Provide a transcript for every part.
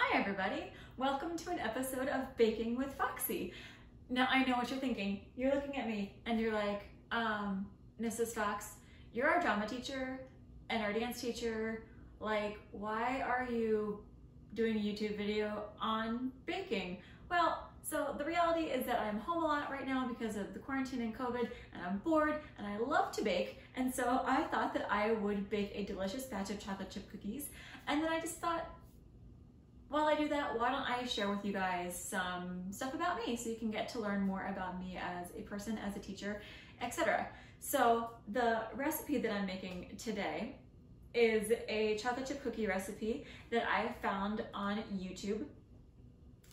Hi everybody, welcome to an episode of Baking with Foxy. Now I know what you're thinking. You're looking at me and you're like, um, Mrs. Fox, you're our drama teacher and our dance teacher. Like, why are you doing a YouTube video on baking? Well, so the reality is that I'm home a lot right now because of the quarantine and COVID and I'm bored and I love to bake. And so I thought that I would bake a delicious batch of chocolate chip cookies. And then I just thought, while I do that, why don't I share with you guys some stuff about me so you can get to learn more about me as a person, as a teacher, etc. So the recipe that I'm making today is a chocolate chip cookie recipe that I found on YouTube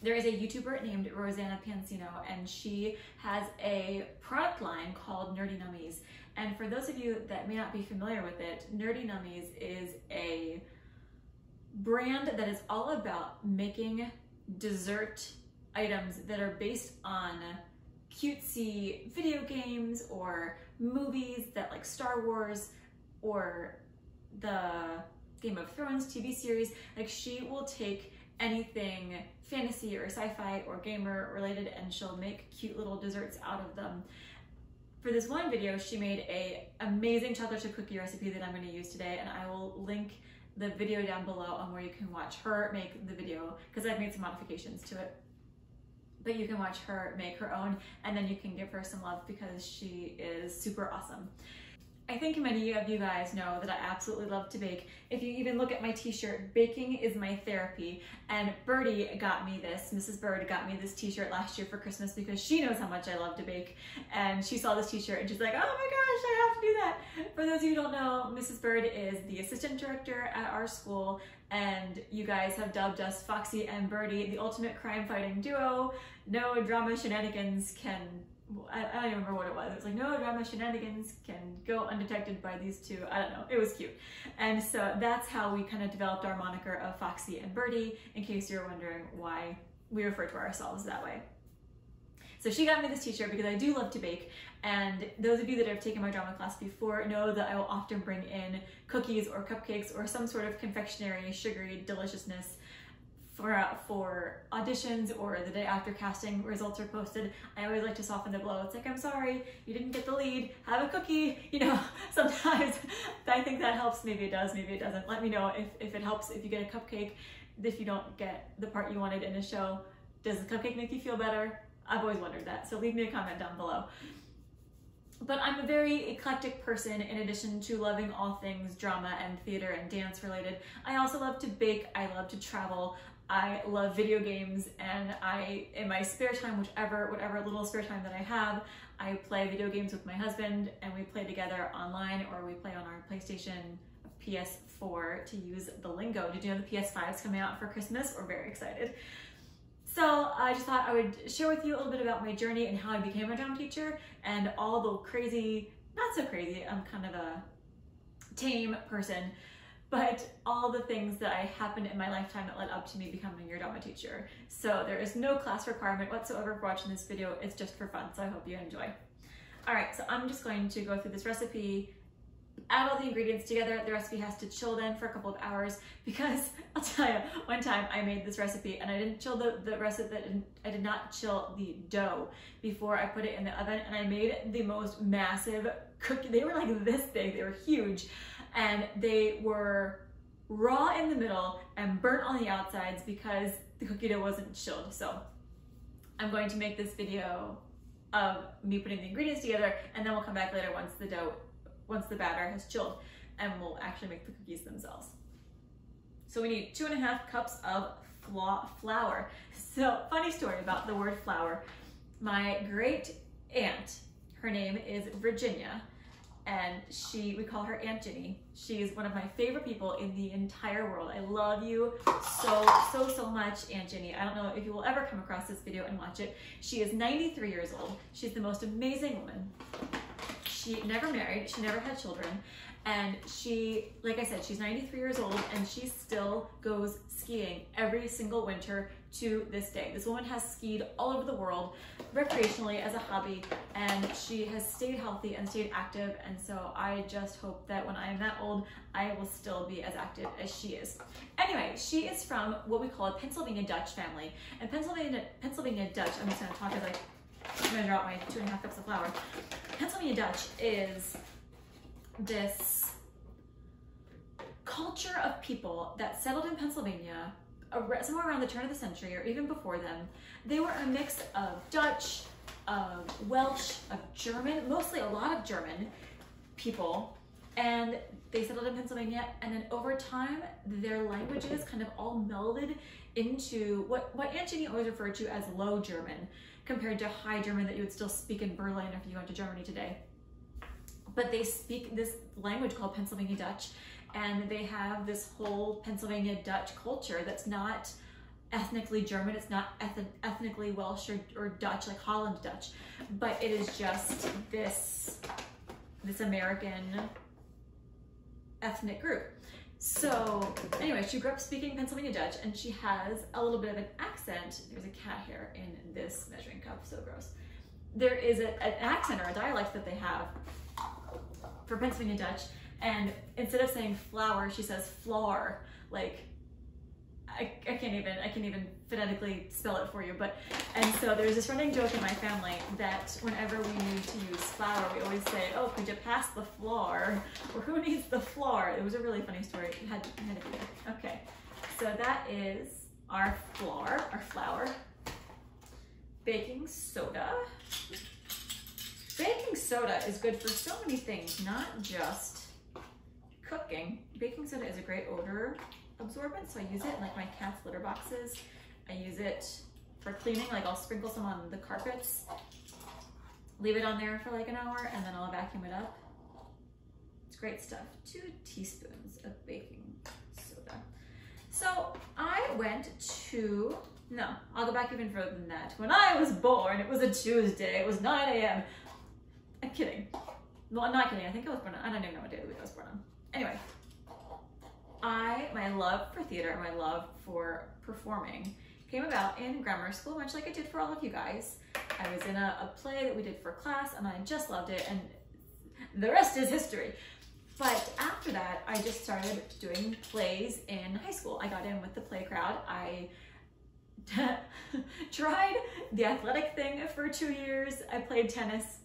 there is a YouTuber named Rosanna Pansino, and she has a product line called Nerdy Nummies. And for those of you that may not be familiar with it, Nerdy Nummies is a brand that is all about making dessert items that are based on cutesy video games or movies that like Star Wars or the Game of Thrones TV series. Like she will take anything fantasy or sci-fi or gamer related and she'll make cute little desserts out of them. For this one video, she made a amazing chocolate chip cookie recipe that I'm gonna use today and I will link the video down below on where you can watch her make the video because I've made some modifications to it. But you can watch her make her own and then you can give her some love because she is super awesome. I think many of you guys know that I absolutely love to bake. If you even look at my t-shirt, baking is my therapy. And Birdie got me this, Mrs. Bird got me this t-shirt last year for Christmas because she knows how much I love to bake. And she saw this t-shirt and she's like, oh my gosh, I have to do that. For those of you who don't know, Mrs. Bird is the assistant director at our school and you guys have dubbed us Foxy and Birdie, the ultimate crime fighting duo. No drama shenanigans can I, I, don't even remember what it was. It was like, no drama shenanigans can go undetected by these two. I don't know. It was cute. And so that's how we kind of developed our moniker of Foxy and Birdie, in case you're wondering why we refer to ourselves that way. So she got me this t-shirt because I do love to bake. And those of you that have taken my drama class before know that I will often bring in cookies or cupcakes or some sort of confectionery, sugary deliciousness for, uh, for auditions or the day after casting results are posted, I always like to soften the blow. It's like, I'm sorry, you didn't get the lead, have a cookie. You know, sometimes I think that helps. Maybe it does, maybe it doesn't. Let me know if, if it helps, if you get a cupcake, if you don't get the part you wanted in a show. Does the cupcake make you feel better? I've always wondered that. So leave me a comment down below. But I'm a very eclectic person in addition to loving all things drama and theater and dance related. I also love to bake, I love to travel, I love video games and I, in my spare time, whichever, whatever little spare time that I have, I play video games with my husband and we play together online or we play on our PlayStation PS4 to use the lingo. Did you know the PS5 is coming out for Christmas? We're very excited. So I just thought I would share with you a little bit about my journey and how I became a drama teacher and all the crazy, not so crazy, I'm kind of a tame person, but all the things that I happened in my lifetime that led up to me becoming your drama teacher. So there is no class requirement whatsoever for watching this video. It's just for fun, so I hope you enjoy. All right, so I'm just going to go through this recipe, add all the ingredients together. The recipe has to chill then for a couple of hours because I'll tell you, one time I made this recipe and I didn't chill the, the recipe, I did not chill the dough before I put it in the oven and I made the most massive cookie. They were like this big, they were huge and they were raw in the middle and burnt on the outsides because the cookie dough wasn't chilled. So I'm going to make this video of me putting the ingredients together and then we'll come back later once the dough, once the batter has chilled and we'll actually make the cookies themselves. So we need two and a half cups of flour. So funny story about the word flour. My great aunt, her name is Virginia, and she, we call her Aunt Ginny. She's one of my favorite people in the entire world. I love you so, so, so much, Aunt Ginny. I don't know if you will ever come across this video and watch it. She is 93 years old. She's the most amazing woman. She never married, she never had children, And she, like I said, she's 93 years old and she still goes skiing every single winter to this day. This woman has skied all over the world recreationally as a hobby and she has stayed healthy and stayed active. And so I just hope that when I am that old, I will still be as active as she is. Anyway, she is from what we call a Pennsylvania Dutch family. And Pennsylvania, Pennsylvania Dutch, I'm just gonna talk as I'm gonna drop my two and a half cups of flour. Pennsylvania Dutch is this culture of people that settled in Pennsylvania somewhere around the turn of the century or even before them. They were a mix of Dutch, of Welsh, of German, mostly a lot of German people. And they settled in Pennsylvania and then over time, their languages kind of all melded into what, what Jeannie always referred to as Low German compared to High German that you would still speak in Berlin if you went to Germany today. But they speak this language called Pennsylvania Dutch and they have this whole Pennsylvania Dutch culture that's not ethnically German, it's not eth ethnically Welsh or, or Dutch, like Holland Dutch, but it is just this, this American ethnic group. So anyway, she grew up speaking Pennsylvania Dutch and she has a little bit of an accent. There's a cat hair in this measuring cup, so gross. There is a, an accent or a dialect that they have for Pennsylvania Dutch and instead of saying flower, she says floor. Like, I, I can't even, I can't even phonetically spell it for you. But, and so there's this running joke in my family that whenever we need to use flour, we always say, oh, could you pass the floor? Or who needs the floor? It was a really funny story. It had, it had to be. Okay. So that is our flour, our flour. Baking soda. Baking soda is good for so many things, not just cooking, baking soda is a great odor absorbent, so I use it in like my cat's litter boxes. I use it for cleaning, like I'll sprinkle some on the carpets, leave it on there for like an hour, and then I'll vacuum it up. It's great stuff. Two teaspoons of baking soda. So I went to, no, I'll go back even further than that. When I was born, it was a Tuesday, it was 9 a.m. I'm kidding. Well, I'm not kidding. I think I was born on, I don't even know what day of the week I was born on. Anyway, I, my love for theater, my love for performing came about in grammar school, much like I did for all of you guys. I was in a, a play that we did for class and I just loved it and the rest is history. But after that, I just started doing plays in high school. I got in with the play crowd. I tried the athletic thing for two years. I played tennis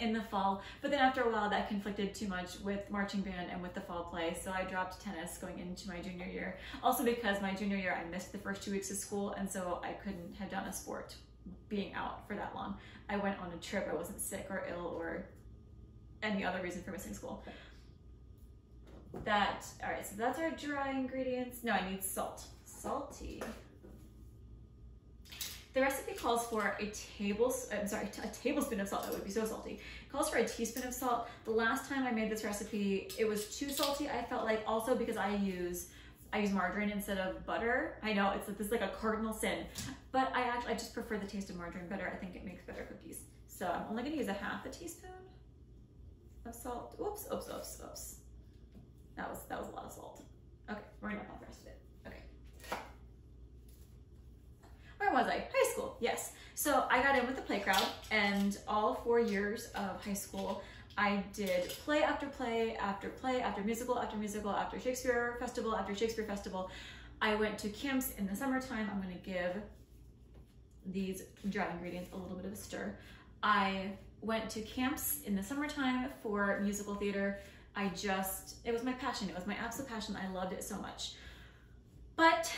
in the fall. But then after a while, that conflicted too much with marching band and with the fall play. So I dropped tennis going into my junior year. Also because my junior year, I missed the first two weeks of school. And so I couldn't have done a sport being out for that long. I went on a trip. I wasn't sick or ill or any other reason for missing school. That, all right, so that's our dry ingredients. No, I need salt. Salty. The recipe calls for a table, I'm sorry, a tablespoon of salt. That would be so salty. It calls for a teaspoon of salt. The last time I made this recipe, it was too salty. I felt like also because I use I use margarine instead of butter. I know it's this is like a cardinal sin, but I actually I just prefer the taste of margarine better. I think it makes better cookies. So I'm only gonna use a half a teaspoon of salt. Oops, oops, oops, oops. That was that was a lot of salt. Okay, we're gonna pop the rest of it. Where was I? High school, yes. So I got in with the play crowd and all four years of high school, I did play after play after play after musical after musical after Shakespeare festival after Shakespeare festival. I went to camps in the summertime. I'm gonna give these dry ingredients a little bit of a stir. I went to camps in the summertime for musical theater. I just, it was my passion. It was my absolute passion. I loved it so much. But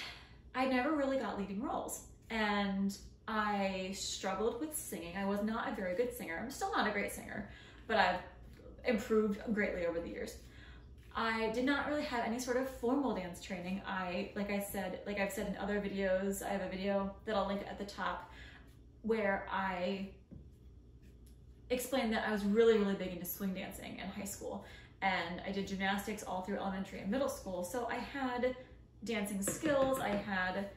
I never really got leading roles and I struggled with singing. I was not a very good singer. I'm still not a great singer, but I've improved greatly over the years. I did not really have any sort of formal dance training. I, like I said, like I've said in other videos, I have a video that I'll link at the top where I explained that I was really, really big into swing dancing in high school. And I did gymnastics all through elementary and middle school. So I had dancing skills. I had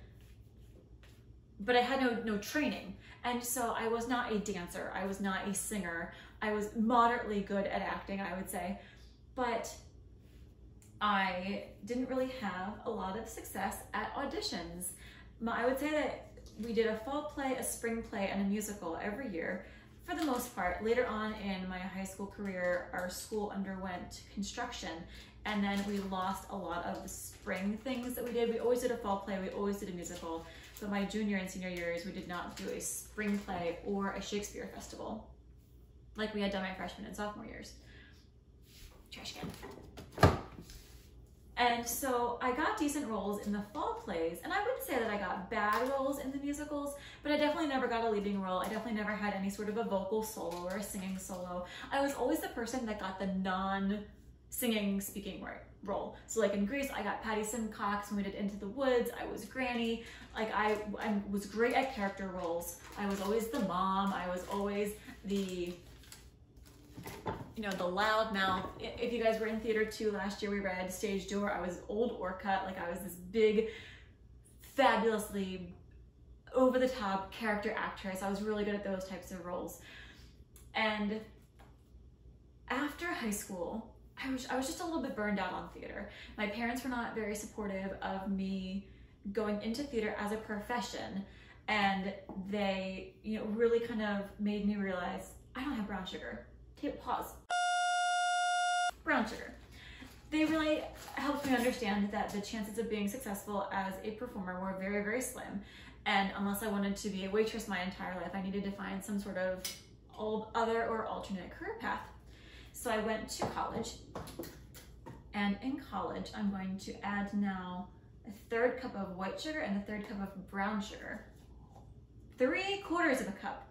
but I had no, no training. And so I was not a dancer. I was not a singer. I was moderately good at acting, I would say. but I didn't really have a lot of success at auditions. I would say that we did a fall play, a spring play, and a musical every year for the most part. Later on in my high school career, our school underwent construction and then we lost a lot of the spring things that we did. We always did a fall play, we always did a musical. But my junior and senior years, we did not do a spring play or a Shakespeare festival like we had done my freshman and sophomore years. Trash can. And so I got decent roles in the fall plays, and I wouldn't say that I got bad roles in the musicals, but I definitely never got a leading role. I definitely never had any sort of a vocal solo or a singing solo. I was always the person that got the non singing, speaking role. So like in Grease, I got Patty Simcox when we did Into the Woods. I was Granny. Like I, I was great at character roles. I was always the mom. I was always the you know, the loud mouth. If you guys were in theater too last year, we read Stage Door. I was old Orcutt, like I was this big, fabulously over the top character actress. I was really good at those types of roles. And after high school, I was, I was just a little bit burned out on theater. My parents were not very supportive of me going into theater as a profession. And they, you know, really kind of made me realize I don't have brown sugar hit pause. Brown sugar. They really helped me understand that the chances of being successful as a performer were very, very slim. And unless I wanted to be a waitress my entire life, I needed to find some sort of old other or alternate career path. So I went to college. And in college, I'm going to add now a third cup of white sugar and a third cup of brown sugar. Three quarters of a cup.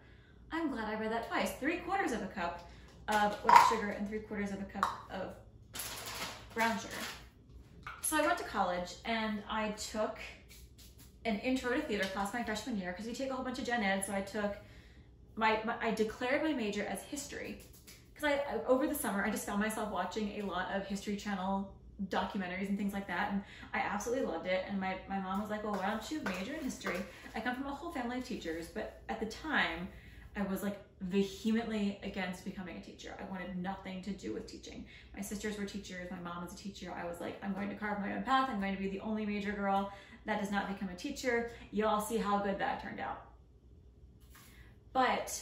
I'm glad I read that twice. Three quarters of a cup of white sugar and three quarters of a cup of brown sugar. So I went to college and I took an intro to theater class my freshman year because we take a whole bunch of gen ed. So I took my, my I declared my major as history because I, over the summer I just found myself watching a lot of History Channel documentaries and things like that and I absolutely loved it and my, my mom was like well why don't you major in history I come from a whole family of teachers but at the time I was like vehemently against becoming a teacher. I wanted nothing to do with teaching. My sisters were teachers, my mom was a teacher. I was like, I'm going to carve my own path. I'm going to be the only major girl that does not become a teacher. Y'all see how good that turned out. But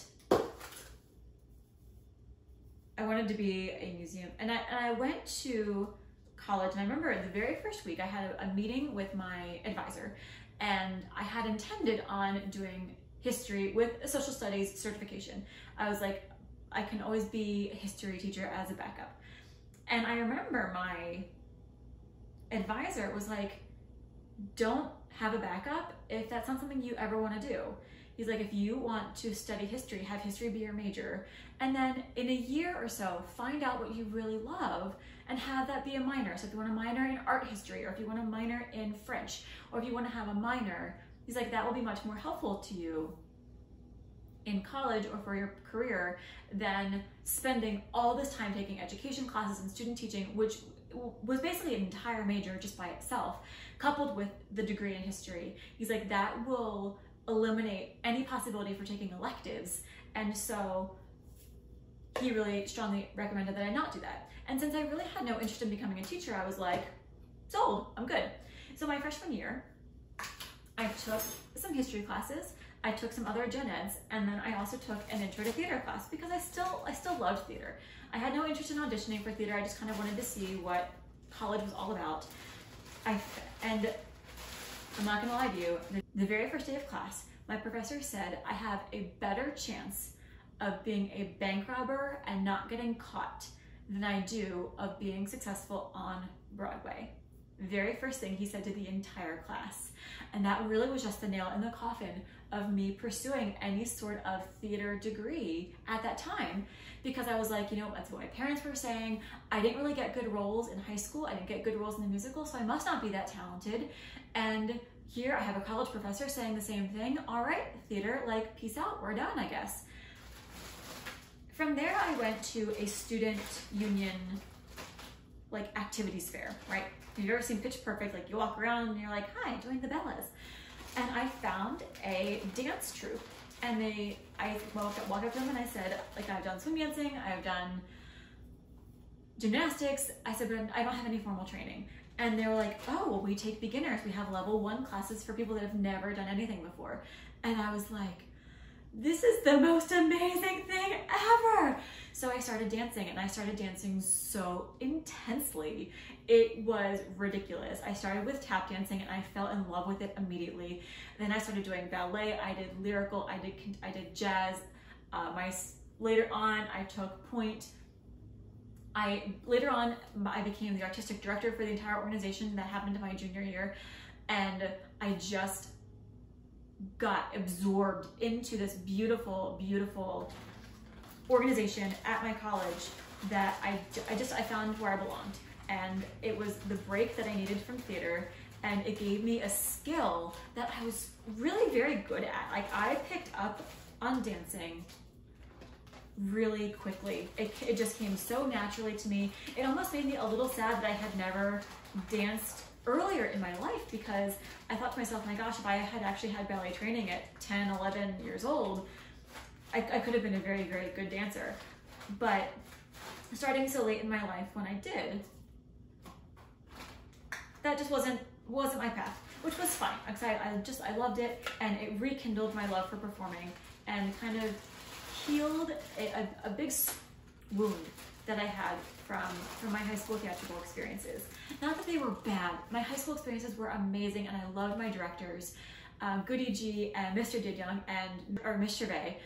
I wanted to be a museum. And I, and I went to college and I remember the very first week I had a meeting with my advisor and I had intended on doing history with a social studies certification. I was like, I can always be a history teacher as a backup. And I remember my advisor was like, don't have a backup if that's not something you ever want to do. He's like, if you want to study history, have history be your major. And then in a year or so, find out what you really love and have that be a minor. So if you want a minor in art history, or if you want a minor in French, or if you want to have a minor He's like, that will be much more helpful to you in college or for your career than spending all this time taking education classes and student teaching, which was basically an entire major just by itself, coupled with the degree in history. He's like, that will eliminate any possibility for taking electives. And so he really strongly recommended that I not do that. And since I really had no interest in becoming a teacher, I was like, sold, I'm good. So my freshman year, I took some history classes, I took some other gen eds, and then I also took an intro to theater class because I still I still loved theater. I had no interest in auditioning for theater. I just kind of wanted to see what college was all about. I and I'm not gonna lie to you. The, very first day of class, my professor said I have a better chance of being a bank robber and not getting caught than I do of being successful on Broadway. Very first thing he said to the entire class. And that really was just the nail in the coffin of me pursuing any sort of theater degree at that time because I was like, you know, that's what my parents were saying. I didn't really get good roles in high school. I didn't get good roles in the musical, so I must not be that talented. And here I have a college professor saying the same thing. All right, theater, like, peace out, we're done, I guess. From there, I went to a student union, like, activities fair, right? Have you ever seen Pitch Perfect? Like you walk around and you're like, hi, join the Bellas. And I found a dance troupe and they, I walked up, walked up to them and I said, like I've done swing dancing, I've done gymnastics. I said, but I don't have any formal training. And they were like, oh, well, we take beginners. We have level one classes for people that have never done anything before. And I was like, this is the most amazing thing ever. So I started dancing and I started dancing so intensely. It was ridiculous. I started with tap dancing and I fell in love with it immediately. Then I started doing ballet. I did lyrical. I did I did jazz. Uh, my later on, I took pointe. I later on I became the artistic director for the entire organization. That happened in my junior year, and I just got absorbed into this beautiful, beautiful organization at my college that I, I just, I found where I belonged. And it was the break that I needed from theater and it gave me a skill that I was really very good at. Like I picked up on dancing really quickly. It, it just came so naturally to me. It almost made me a little sad that I had never danced earlier in my life because I thought to myself, my gosh, if I had actually had ballet training at 10, 11 years old, I, I could have been a very, very good dancer. But starting so late in my life when I did, that just wasn't wasn't my path, which was fine because I, I just I loved it and it rekindled my love for performing and kind of healed a, a, a big wound that I had from, from my high school theatrical experiences. Not that they were bad. My high school experiences were amazing and I loved my directors. Um, Goody G and Mr. Didyoung and or Miss Gervais.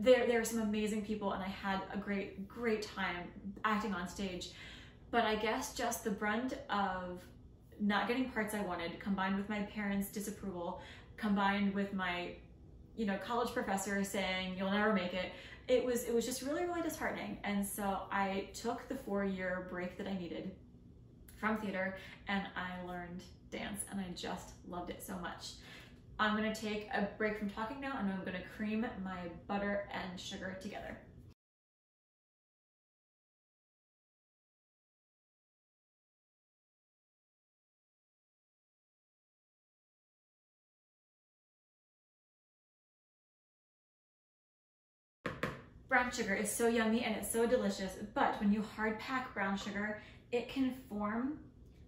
There, there are some amazing people and I had a great, great time acting on stage. But I guess just the brunt of not getting parts I wanted, combined with my parents' disapproval, combined with my, you know, college professor saying you'll never make it, it was it was just really really disheartening. And so i took the four year break that i needed from theater and i learned dance and i just loved it so much. I'm to take a break from talking now and i'm to cream my butter and sugar together brown sugar is so yummy and it's so delicious, but when you hard pack brown sugar, it can form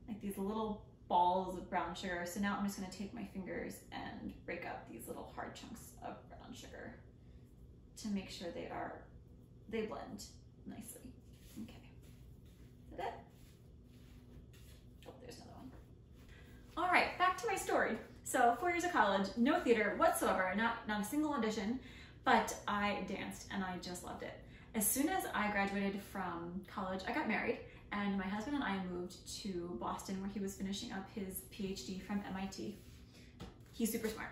like these little balls of brown sugar. So now I'm just gonna take my fingers and break up these little hard chunks of brown sugar to make sure they are, they blend nicely. Okay, is that it? Oh, there's another one. All right, back to my story. So four years of college, no theater whatsoever, not, not a single audition, but I danced and I just loved it. As soon as I graduated from college, I got married and my husband and I moved to Boston where he was finishing up his PhD from MIT. He's super smart.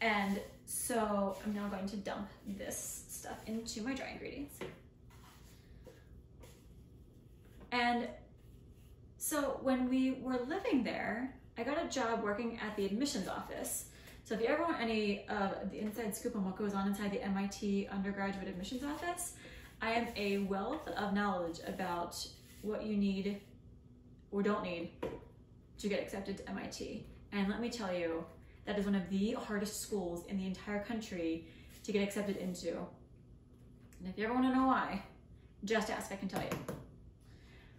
And so I'm now going to dump this stuff into my dry ingredients. And so when we were living there, I got a job working at the admissions office so if you ever want any of the inside scoop on what goes on inside the MIT undergraduate admissions office, I am a wealth of knowledge about what you need or don't need to get accepted to MIT. And let me tell you, that is one of the hardest schools in the entire country to get accepted into. And if you ever want to know why, just ask, I can tell you.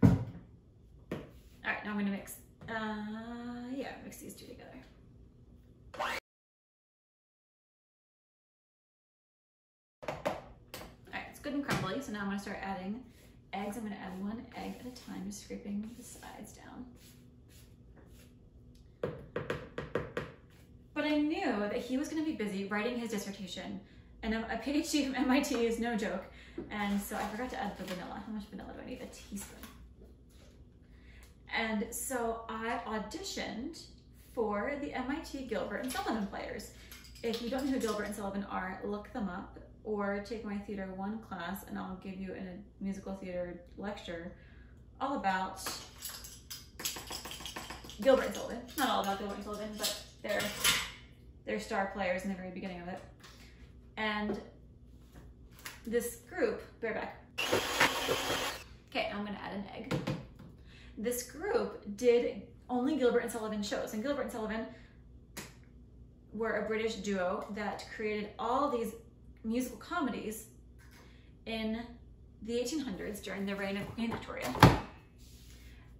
All right, now I'm gonna mix, uh, yeah, mix these two together. So now I'm gonna start adding eggs. I'm gonna add one egg at a time, just scraping the sides down. But I knew that he was gonna be busy writing his dissertation, and a PhD from MIT is no joke. And so I forgot to add the vanilla. How much vanilla do I need? A teaspoon. And so I auditioned for the MIT Gilbert and Sullivan players. If you don't know who Gilbert and Sullivan are, look them up or take my theater one class and I'll give you a musical theater lecture all about Gilbert and Sullivan. Not all about Gilbert and Sullivan, but they're, they're star players in the very beginning of it. And this group, bareback. Okay, I'm gonna add an egg. This group did only Gilbert and Sullivan shows, and Gilbert and Sullivan were a British duo that created all these musical comedies in the 1800s during the reign of Queen Victoria.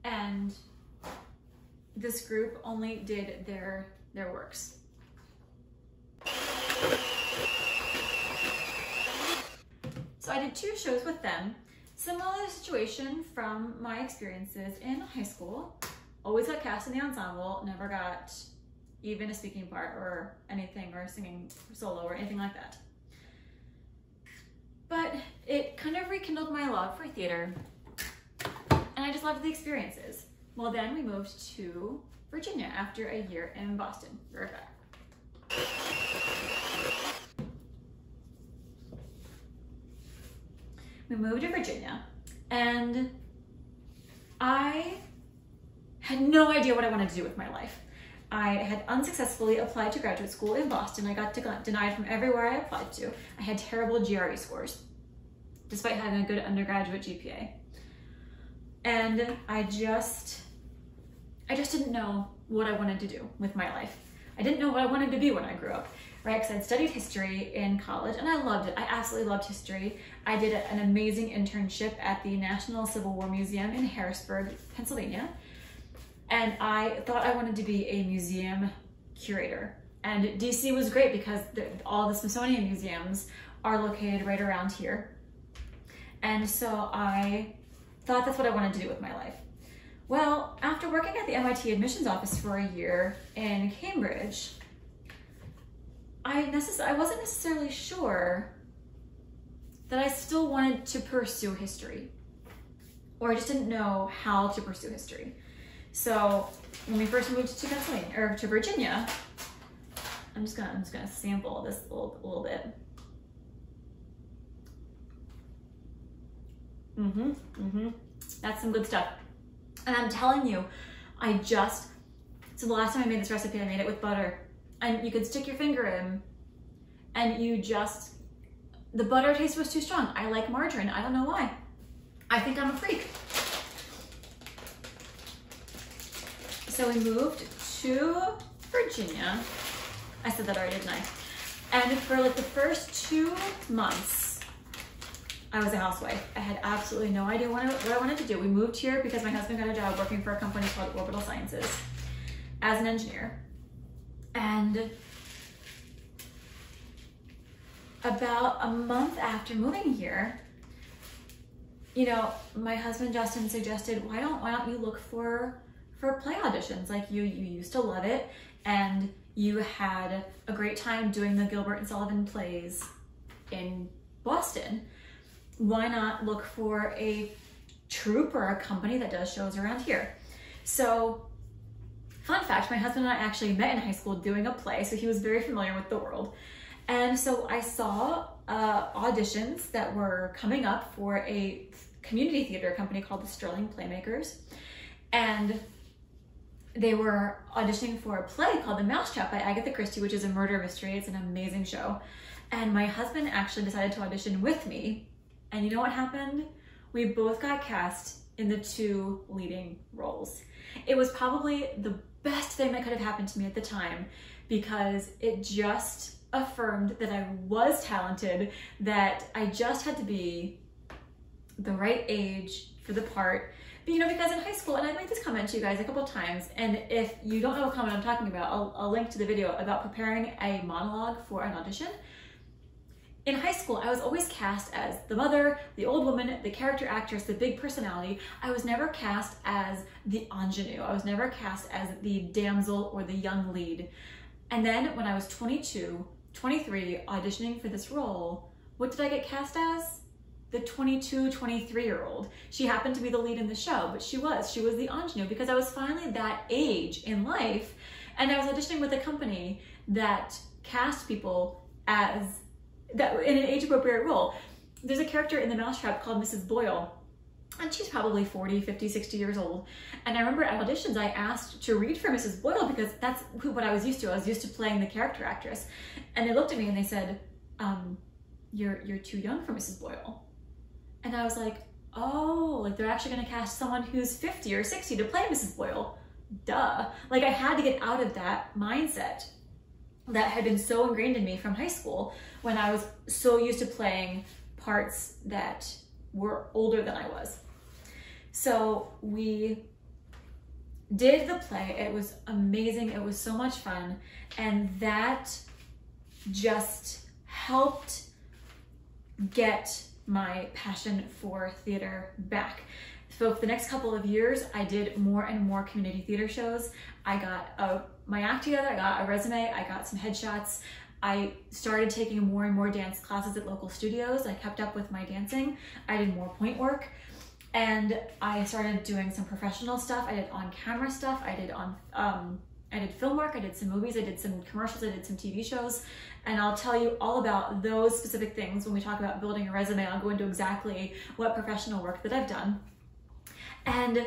And this group only did their, their works. So I did two shows with them. Similar situation from my experiences in high school. Always got cast in the ensemble, never got even a speaking part or anything or singing solo or anything like that. But it kind of rekindled my love for theater and I just loved the experiences. Well, then we moved to Virginia after a year in Boston. Back. We moved to Virginia and I had no idea what I wanted to do with my life. I had unsuccessfully applied to graduate school in Boston. I got denied from everywhere I applied to. I had terrible GRE scores, despite having a good undergraduate GPA. And I just, I just didn't know what I wanted to do with my life. I didn't know what I wanted to be when I grew up, right? Because I'd studied history in college and I loved it. I absolutely loved history. I did an amazing internship at the National Civil War Museum in Harrisburg, Pennsylvania and I thought I wanted to be a museum curator. And DC was great because the, all the Smithsonian museums are located right around here. And so I thought that's what I wanted to do with my life. Well, after working at the MIT admissions office for a year in Cambridge, I, necess- I wasn't necessarily sure that I still wanted to pursue history, or I just didn't know how to pursue history. So when we first moved to Pennsylvania or to Virginia, I'm just gonna I'm just gonna sample this a little, a little bit. Mm-hmm. Mm-hmm. That's some good stuff. And I'm telling you, I just so the last time I made this recipe, I made it with butter. And you could stick your finger in and you just the butter taste was too strong. I like margarine. I don't know why. I think I'm a freak. So we moved to Virginia. I said that already, didn't I? And for like the first two months, I was a housewife. I had absolutely no idea what I, what I wanted to do. We moved here because my husband got a job working for a company called Orbital Sciences as an engineer. And about a month after moving here, you know, my husband Justin suggested, why don't why don't you look for for play auditions. Like you, you used to love it and you had a great time doing the Gilbert and Sullivan plays in Boston. Why not look for a troupe or a company that does shows around here? So fun fact, my husband and I actually met in high school doing a play, so he was very familiar with the world. And so I saw uh, auditions that were coming up for a community theater company called the Sterling Playmakers. And they were auditioning for a play called The Mousetrap by Agatha Christie, which is a murder mystery. It's an amazing show. And my husband actually decided to audition with me. And you know what happened? We both got cast in the two leading roles. It was probably the best thing that could have happened to me at the time because it just affirmed that I was talented, that I just had to be the right age for the part you know, because in high school, and I made this comment to you guys a couple times, and if you don't know what comment I'm talking about, I'll, I'll link to the video about preparing a monologue for an audition. In high school, I was always cast as the mother, the old woman, the character actress, the big personality. I was never cast as the ingenue. I was never cast as the damsel or the young lead. And then when I was 22, 23, auditioning for this role, what did I get cast as? The 22, 23 year old. She happened to be the lead in the show, but she was. She was the ingenue because I was finally that age in life and I was auditioning with a company that cast people as that in an age appropriate role. There's a character in the Mousetrap called Mrs. Boyle and she's probably 40, 50, 60 years old. And I remember at auditions, I asked to read for Mrs. Boyle because that's who, what I was used to. I was used to playing the character actress. And they looked at me and they said, um, you're, you're too young for Mrs. Boyle. And I was like, oh, like they're actually gonna cast someone who's 50 or 60 to play Mrs. Boyle. Duh. Like I had to get out of that mindset that had been so ingrained in me from high school when I was so used to playing parts that were older than I was. So we did the play. It was amazing. It was so much fun. And that just helped get my passion for theater back. So for the next couple of years, I did more and more community theater shows. I got a, my act together, I got a resume, I got some headshots. I started taking more and more dance classes at local studios. I kept up with my dancing. I did more pointe work and I started doing some professional stuff. I did on camera stuff. I did on, um, I did film work. I did some movies. I did some commercials. I did some TV shows. And I'll tell you all about those specific things when we talk about building a resume. I'll go into exactly what professional work that I've done. And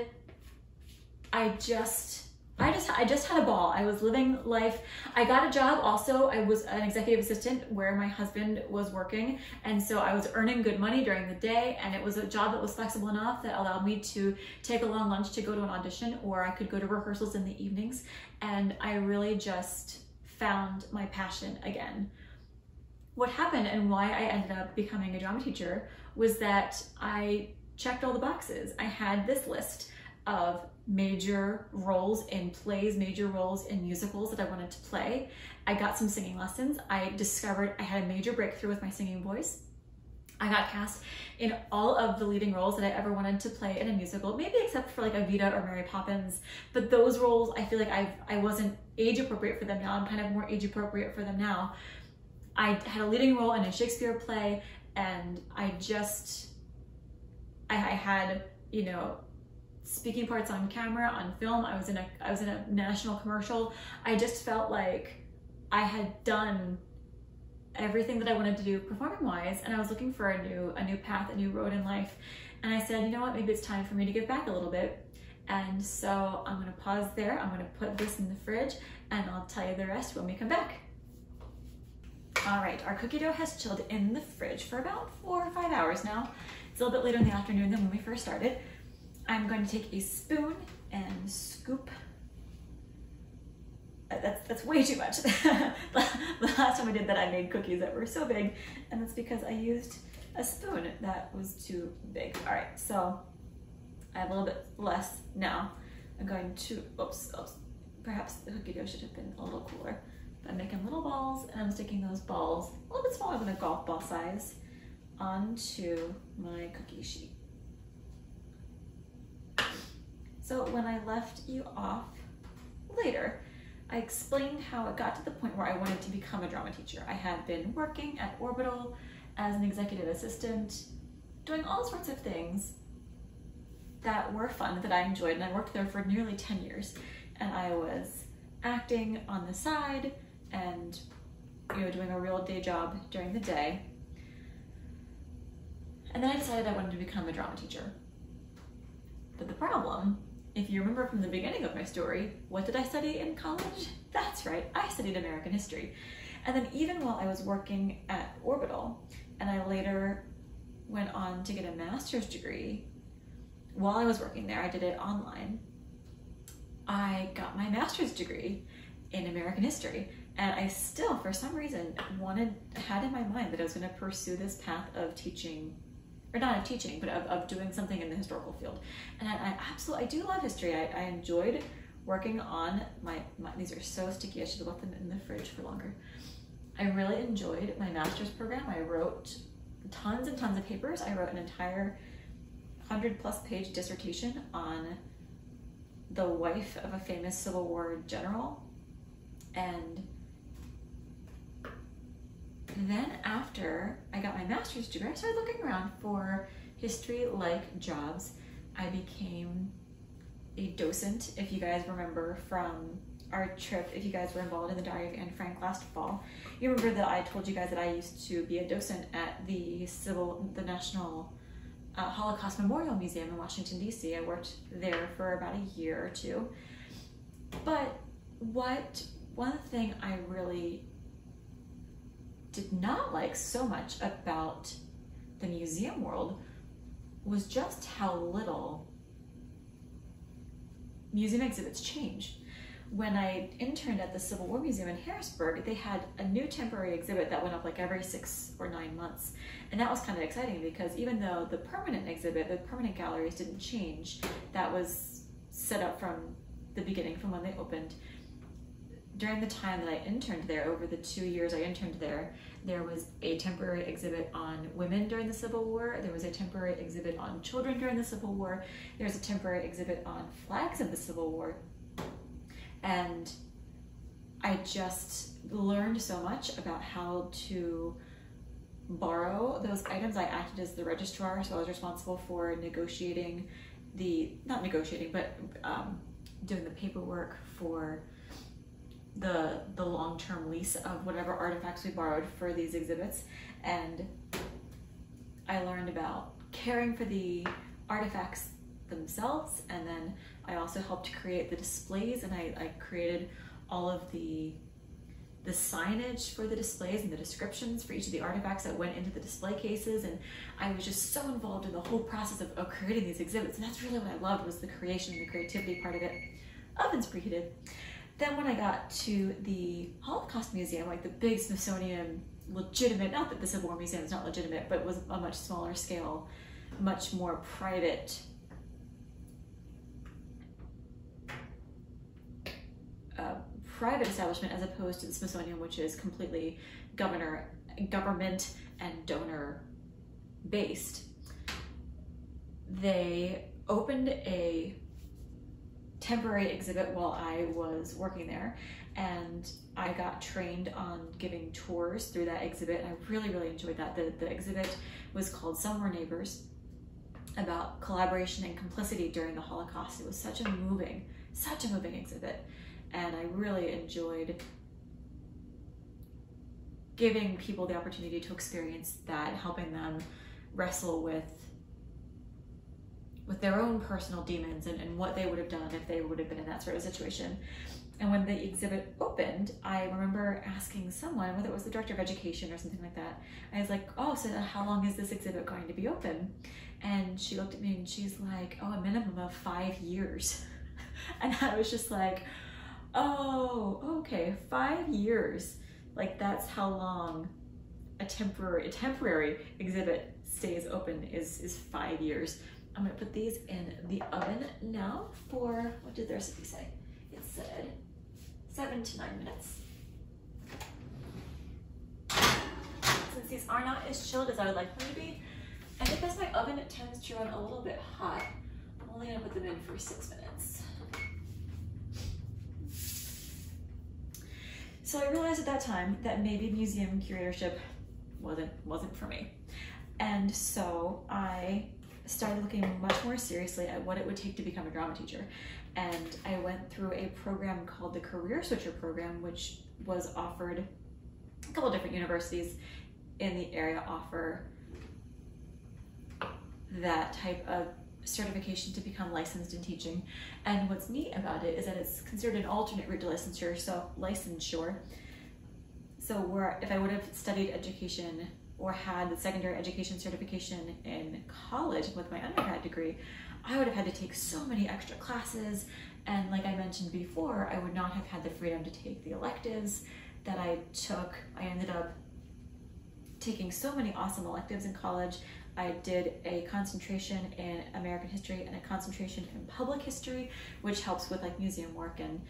I just, I just, I just had a ball. I was living life. I got a job also. I was an executive assistant where my husband was working. And so I was earning good money during the day. And it was a job that was flexible enough that allowed me to take a long lunch to go to an audition or I could go to rehearsals in the evenings. And I really just found my passion again. What happened and why I ended up becoming a drama teacher was that I checked all the boxes. I had this list of major roles in plays, major roles in musicals that I wanted to play. I got some singing lessons. I discovered I had a major breakthrough with my singing voice. I got cast in all of the leading roles that I ever wanted to play in a musical, maybe except for like Evita or Mary Poppins. But those roles, I feel like I I wasn't age appropriate for them now. I'm kind of more age appropriate for them now. I had a leading role in a Shakespeare play, and I just I, I had you know speaking parts on camera, on film. I was in a I was in a national commercial. I just felt like I had done everything that I wanted to do performing wise and I was looking for a new a new path, a new road in life. And I said, you know what, maybe it's time for me to give back a little bit. And so I'm gonna pause there. I'm gonna put this in the fridge and I'll tell you the rest when we come back. All right, our cookie dough has chilled in the fridge for about four or five hours now. It's a little bit later in the afternoon than when we first started. I'm going to take a spoon and scoop. Uh, that's, that's way too much. the last time I did that, I made cookies that were so big, and that's because I used a spoon that was too big. All right, so I have a little bit less now. I'm going to, oops, oops, perhaps the cookie dough should have been a little cooler. But I'm making little balls, and I'm sticking those balls, a little bit smaller than a golf ball size, onto my cookie sheet. So when I left you off later, I explained how it got to the point where I wanted to become a drama teacher. I had been working at Orbital as an executive assistant, doing all sorts of things that were fun, that I enjoyed, and I worked there for nearly 10 years. And I was acting on the side and you know doing a real day job during the day. And then I decided I wanted to become a drama teacher. But the problem if you remember from the beginning of my story, what did I study in college? That's right, I studied American history. And then even while I was working at Orbital, and I later went on to get a master's degree, while I was working there, I did it online. I got my master's degree in American history. And I still, for some reason, wanted, had in my mind that I was going to pursue this path of teaching or not of teaching, but of, of doing something in the historical field. And I, I absolutely, I do love history. I, I enjoyed working on my, my, these are so sticky, I should have left them in the fridge for longer. I really enjoyed my master's program. I wrote tons and tons of papers. I wrote an entire 100 plus page dissertation on the wife of a famous Civil War general. And then after I got my master's degree, I started looking around for history-like jobs. I became a docent, if you guys remember from our trip, if you guys were involved in the Diary of Anne Frank last fall, you remember that I told you guys that I used to be a docent at the Civil, the National uh, Holocaust Memorial Museum in Washington, D.C. I worked there for about a year or two. But what, one thing I really did not like so much about the museum world was just how little museum exhibits change. when I interned at the Civil War Museum in Harrisburg, they had a new temporary exhibit that went up like every six or nine months. And that was kind of exciting because even though the permanent exhibit, the permanent galleries didn't change, that was set up from the beginning, from when they opened. During the time that I interned there, over the two years I interned there, there was a temporary exhibit on women during the Civil War. There was a temporary exhibit on children during the Civil War. There was a temporary exhibit on flags of the Civil War. And I just learned so much about how to borrow those items. I acted as the registrar, so I was responsible for negotiating the, not negotiating, but um, doing the paperwork for the the long-term lease of whatever artifacts we borrowed for these exhibits. And I learned about caring for the artifacts themselves. And then I also helped create the displays. And I, I created all of the the signage for the displays and the descriptions for each of the artifacts that went into the display cases. And I was just so involved in the whole process of, of creating these exhibits. And that's really what I loved was the creation and the creativity part of it. Ovens preheated. Then when I got to the Holocaust Museum, like the big Smithsonian legitimate, not that the Civil War Museum is not legitimate, but was a much smaller scale, much more private uh, private establishment as opposed to the Smithsonian, which is completely governor, government and donor based. They opened a temporary exhibit while I was working there and I got trained on giving tours through that exhibit I really, really enjoyed that. The, the exhibit was called Some Were Neighbors about collaboration and complicity during the Holocaust. It was such a moving, such a moving exhibit and I really enjoyed giving people the opportunity to experience that, helping them wrestle with with their own personal demons and, and what they would have done if they would have been in that sort of situation. And when the exhibit opened, I remember asking someone, whether it was the director of education or something like that, I was like, oh, so how long is this exhibit going to be open? And she looked at me and she's like, oh, a minimum of five years. and I was just like, oh, okay, five years. Like that's how long a temporary a temporary exhibit stays open is is five years. I'm gonna put these in the oven now for, what did the recipe say? It said seven to nine minutes. Since these are not as chilled as I would like them to be, and because my oven tends to run a little bit hot, I'm only gonna put them in for six minutes. So I realized at that time that maybe museum curatorship wasn't wasn't for me. And so I started looking much more seriously at what it would take to become a drama teacher. And I went through a program called the Career Switcher Program, which was offered a couple different universities in the area offer that type of certification to become licensed in teaching. And what's neat about it is that it's considered an alternate route to licensure, so licensure. So where if I would have studied education or had the secondary education certification in college with my undergrad degree, I would have had to take so many extra classes. And like I mentioned before, I would not have had the freedom to take the electives that I took. I ended up taking so many awesome electives in college. I did a concentration in American history and a concentration in public history, which helps with like museum work and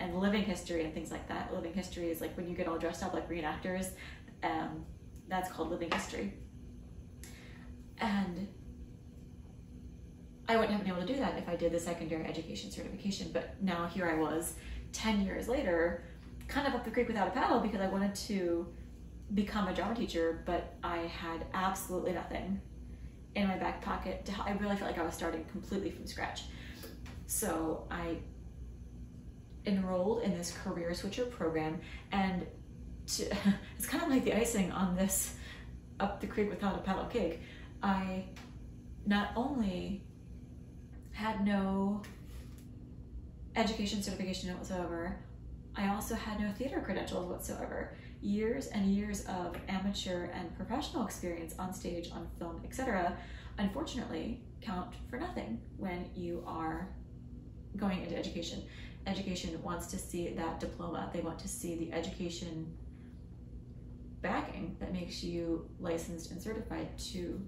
and living history and things like that. Living history is like when you get all dressed up like reenactors. Um, that's called living history. And I wouldn't have been able to do that if I did the secondary education certification, but now here I was 10 years later, kind of up the creek without a paddle because I wanted to become a drama teacher, but I had absolutely nothing in my back pocket. To, I really felt like I was starting completely from scratch. So I enrolled in this career switcher program and to, it's kind of like the icing on this up the creek without a paddle cake. I not only had no education certification whatsoever, I also had no theater credentials whatsoever. Years and years of amateur and professional experience on stage, on film, etc., unfortunately count for nothing when you are going into education. education wants to see that diploma. They want to see the education backing that makes you licensed and certified to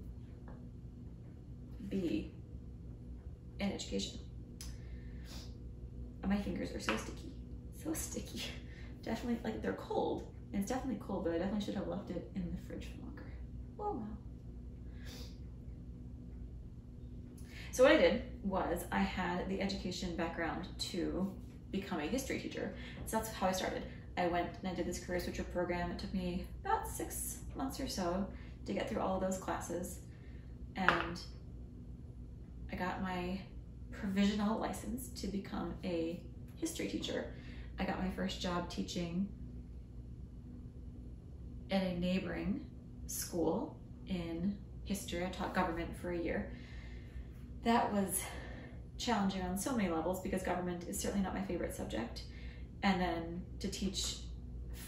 be in education. My fingers are so sticky, so sticky. Definitely, like they're cold. And it's definitely cold, but I definitely should have left it in the fridge longer. Oh well. So what I did was I had the education background to become a history teacher. So that's how I started. I went and I did this career switcher program. It took me about six months or so to get through all of those classes. And I got my provisional license to become a history teacher. I got my first job teaching at a neighboring school in history. I taught government for a year. That was challenging on so many levels because government is certainly not my favorite subject. And then to teach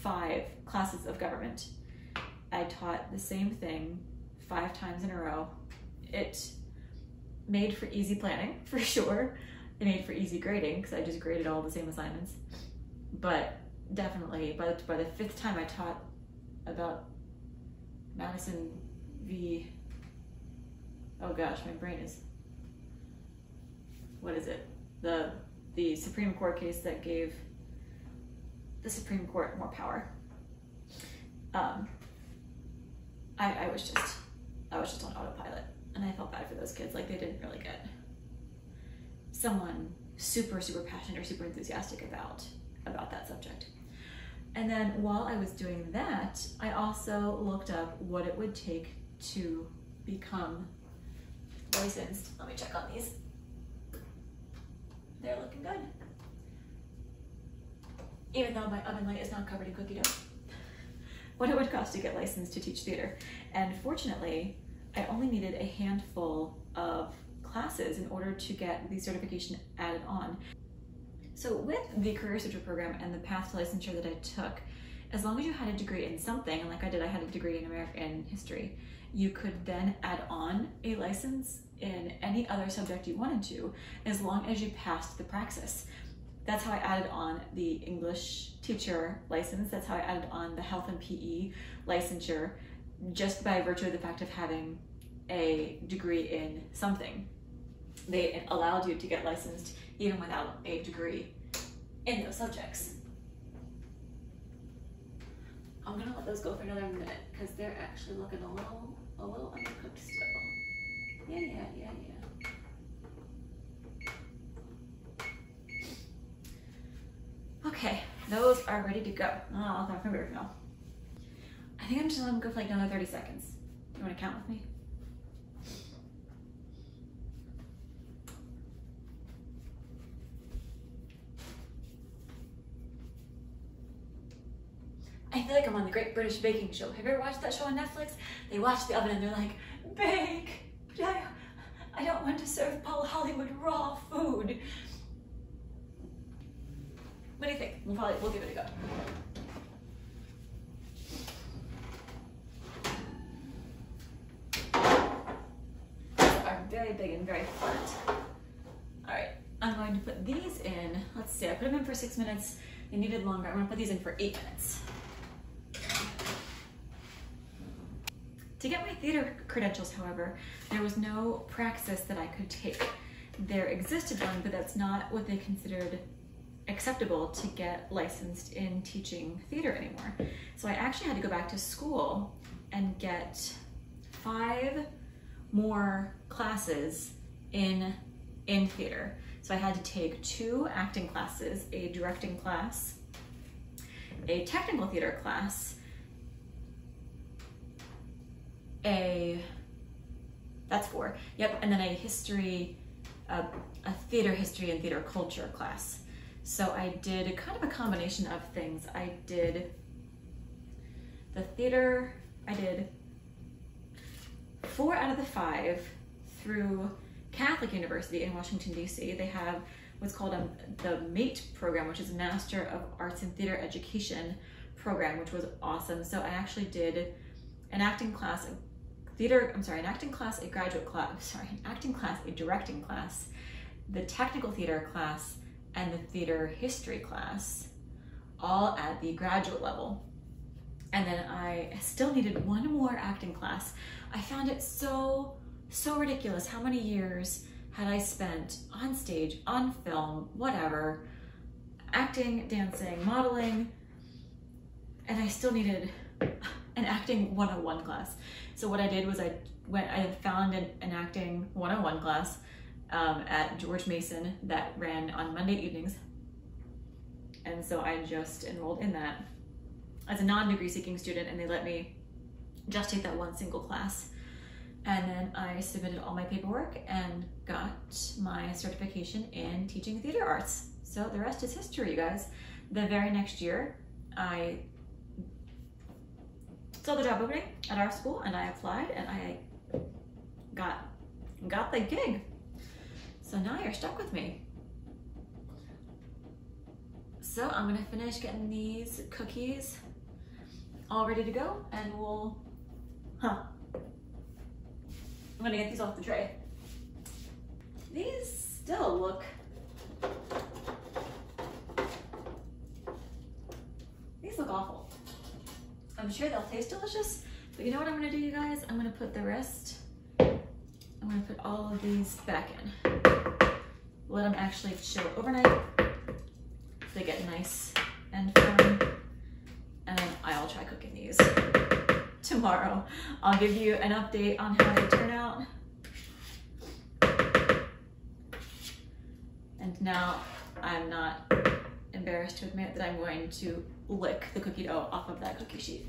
five classes of government, I taught the same thing five times in a row. It made for easy planning, for sure. It made for easy grading because I just graded all the same assignments. But definitely, by the, by the fifth time I taught about Madison v. Oh gosh, my brain is what is it? The the Supreme Court case that gave the Supreme Court more power. Um, I, I was just I was just on autopilot, and I felt bad for those kids. Like they didn't really get someone super super passionate or super enthusiastic about about that subject. And then while I was doing that, I also looked up what it would take to become licensed. Let me check on these. They're looking good. Even though my oven light is not covered in cookie dough. What it would cost to get licensed to teach theater. And fortunately, I only needed a handful of classes in order to get the certification added on. So with the Career Switcher program and the path to licensure that I took, as long as you had a degree in something, and like I did, I had a degree in American history, you could then add on a license in any other subject you wanted to, as long as you passed the praxis. That's how I added on the English teacher license. That's how I added on the health and PE licensure, just by virtue of the fact of having a degree in something. They allowed you to get licensed even without a degree in those subjects. I'm gonna let those go for another minute because they're actually looking a little, a little undercooked still. Yeah, yeah, yeah, yeah. Okay, those are ready to go. Oh, my finger now. I think I'm just gonna go for like another 30 seconds. You wanna count with me? I feel like I'm on the Great British Baking Show. Have you ever watched that show on Netflix? They watch the oven and they're like, bake, but I, I don't want to serve Paul Hollywood raw food. What do you think? We'll probably, we'll give it a go. Are very big and very flat. All right, I'm going to put these in. Let's see, I put them in for six minutes. They needed longer. I'm gonna put these in for eight minutes. To get my theater credentials, however, there was no praxis that I could take. There existed one, but that's not what they considered acceptable to get licensed in teaching theater anymore. So I actually had to go back to school and get five more classes in in theater. So I had to take two acting classes, a directing class, a technical theater class, a, that's four, yep, and then a history, a, a theater history and theater culture class. So I did kind of a combination of things. I did the theater, I did four out of the five through Catholic University in Washington, D.C. They have what's called a, the MATE program, which is Master of Arts in Theater Education program, which was awesome. So I actually did an acting class, theater, I'm sorry, an acting class, a graduate class, sorry, an acting class, a directing class, the technical theater class, and the theater history class, all at the graduate level. And then I still needed one more acting class. I found it so, so ridiculous how many years had I spent on stage, on film, whatever, acting, dancing, modeling, and I still needed an acting 101 class. So what I did was I went, I found an, an acting 101 class um, at George Mason that ran on Monday evenings. And so I just enrolled in that as a non-degree seeking student and they let me just take that one single class. And then I submitted all my paperwork and got my certification in teaching theater arts. So the rest is history, you guys. The very next year, I saw the job opening at our school and I applied and I got got the gig. So now you're stuck with me. So I'm gonna finish getting these cookies all ready to go and we'll, huh. I'm gonna get these off the tray. These still look, these look awful. I'm sure they'll taste delicious, but you know what I'm gonna do, you guys? I'm gonna put the rest, I'm gonna put all of these back in. Let them actually chill overnight. They get nice and firm. And then I'll try cooking these tomorrow. I'll give you an update on how they turn out. And now I'm not embarrassed to admit that I'm going to lick the cookie dough off of that cookie sheet.